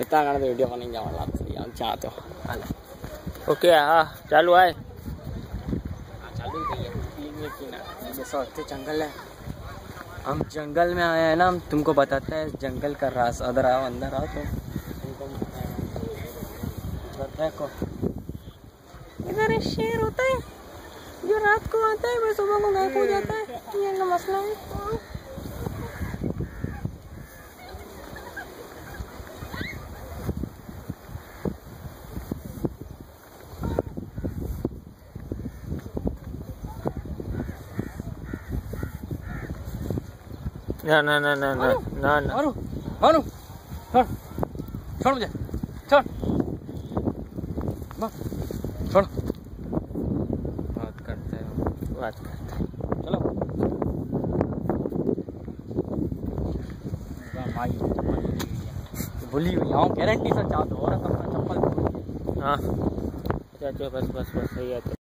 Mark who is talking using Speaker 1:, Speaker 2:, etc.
Speaker 1: इतना करना तो वीडियो बनेंगे हमारा आपसे हम चाहते हो ओके हाँ चालू है। हाँ, चालू जैसा जंगल है। हम जंगल में आए हैं ना हम तुमको बताते हैं जंगल का रास। अदर आओ अंदर आओ तो। देखो इधर एक शेर होता है जो रात को आता है वह सुबह को गायब हो जाता है। ये मसला है ना ना ना ना ना ना ना।
Speaker 2: मारू मारू छोड़ छोड़ मुझे छोड़ छोड़
Speaker 1: बात करते हैं बात करते हैं।
Speaker 2: चलो। भाई भूली हुई हूँ गारंटी से चाहते हो और अपना चप्पल
Speaker 1: हाँ। अच्छा बस बस बस सही है।